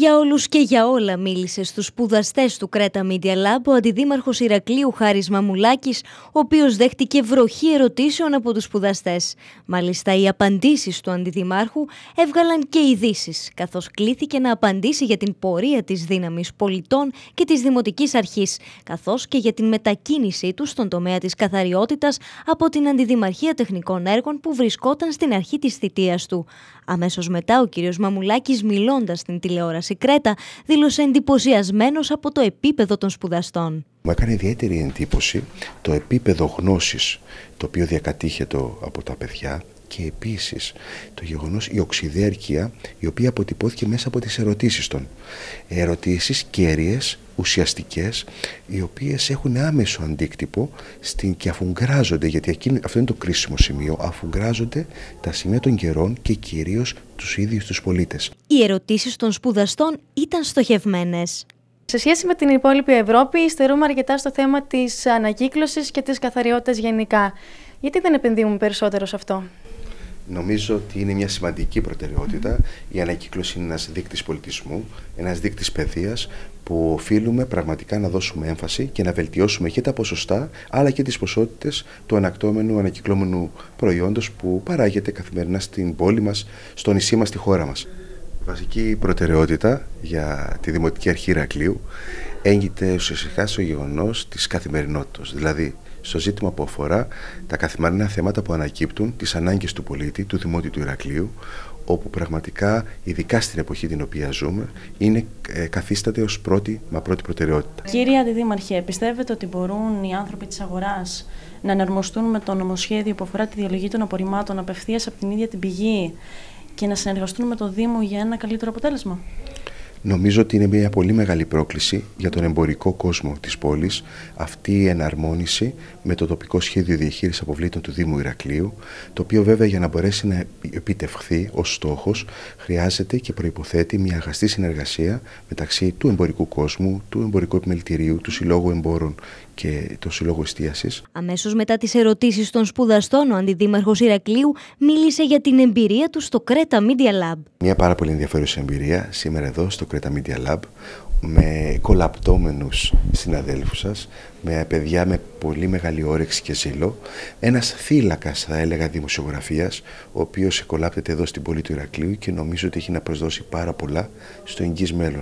Για όλους και για όλα μίλησε στους σπουδαστές του Κρέτα Media Lab ο αντιδήμαρχος Ηρακλείου Χάρης Μαμουλάκης, ο οποίος δέχτηκε βροχή ερωτήσεων από τους σπουδαστές. Μάλιστα οι απαντήσεις του αντιδημάρχου έβγαλαν και ειδήσεις, καθώς κλήθηκε να απαντήσει για την πορεία της δύναμης πολιτών και της Δημοτικής Αρχής, καθώς και για την μετακίνησή του στον τομέα της καθαριότητας από την Αντιδημαρχία Τεχνικών Έργων που βρισκόταν στην αρχή της θητείας του. Αμέσως μετά ο κύριος Μαμουλάκης μιλώντας στην τηλεόραση Κρέτα δήλωσε εντυπωσιασμένος από το επίπεδο των σπουδαστών. Μου έκανε ιδιαίτερη εντύπωση το επίπεδο γνώσης το οποίο διακατήχεται από τα παιδιά και επίσης το γεγονός η οξυδέρκεια η οποία αποτυπώθηκε μέσα από τις ερωτήσεις των. Ερωτήσεις κέρυες, ουσιαστικές, οι οποίες έχουν άμεσο αντίκτυπο στην, και αφουγκράζονται, γιατί αυτό είναι το κρίσιμο σημείο, αφουγκράζονται τα σημεία των καιρών και κυρίως τους ίδιους τους πολίτες. Οι ερωτήσεις των σπουδαστών ήταν στοχευμένες. Σε σχέση με την υπόλοιπη Ευρώπη, στερούμε αρκετά στο θέμα της ανακύκλωσης και της καθαριότητας γενικά. Γιατί δεν επενδύουμε περισσότερο σε αυτό; Νομίζω ότι είναι μια σημαντική προτεραιότητα. Η ανακύκλωση είναι ένας δείκτης πολιτισμού, ένας δείκτης παιδείας που οφείλουμε πραγματικά να δώσουμε έμφαση και να βελτιώσουμε και τα ποσοστά αλλά και τις ποσότητες του ανακτώμενου ανακυκλώμενου προϊόντος που παράγεται καθημερινά στην πόλη μας, στο νησί μας, στη χώρα μας. Βασική προτεραιότητα για τη Δημοτική Αρχή Ηρακλείου έγκυται ουσιαστικά στο γεγονός της καθημερινότητας. Δηλαδή, στο ζήτημα που αφορά τα καθημερινά θέματα που ανακύπτουν, τις ανάγκες του πολίτη, του Δημότου του Ηρακλείου, όπου πραγματικά, ειδικά στην εποχή την οποία ζούμε, είναι, ε, καθίσταται ως πρώτη, μα πρώτη προτεραιότητα. Κύριε Αντιδήμαρχε, πιστεύετε ότι μπορούν οι άνθρωποι της αγοράς να εναρμοστούν με το νομοσχέδιο που αφορά τη διαλογή των απορριμμάτων απευθείας από την ίδια την πηγή και να συνεργαστούν με το Δήμο για ένα καλύτερο αποτέλεσμα; Νομίζω ότι είναι μια πολύ μεγάλη πρόκληση για τον εμπορικό κόσμο της πόλης αυτή η εναρμόνιση με το τοπικό σχέδιο διαχείρισης αποβλήτων του Δήμου Ηρακλείου, το οποίο βέβαια για να μπορέσει να επιτευχθεί ως στόχος χρειάζεται και προϋποθέτει μια αγαστή συνεργασία μεταξύ του εμπορικού κόσμου, του εμπορικού επιμελητηρίου, του Συλλόγου Εμπόρων και του Συλλόγου Εστίασης. Αμέσως μετά τις ερωτήσεις των σπουδαστών, ο Αντιδήμαρχος Ηρακλείου μίλησε για την εμπειρία του στο Creta Media Lab. Μια πάρα πολύ ενδιαφέρουσα εμπειρία σήμερα εδώ στο Creta Media Lab με κολαπτώμενους συναδέλφους σας, με παιδιά με πολύ μεγάλη όρεξη και ζήλο, ένας θύλακας θα έλεγα δημοσιογραφίας, ο οποίος κολάπτεται εδώ στην πόλη του Ηρακλείου και νομίζω ότι έχει να προσδώσει πάρα πολλά στο εγγύς μέλλον.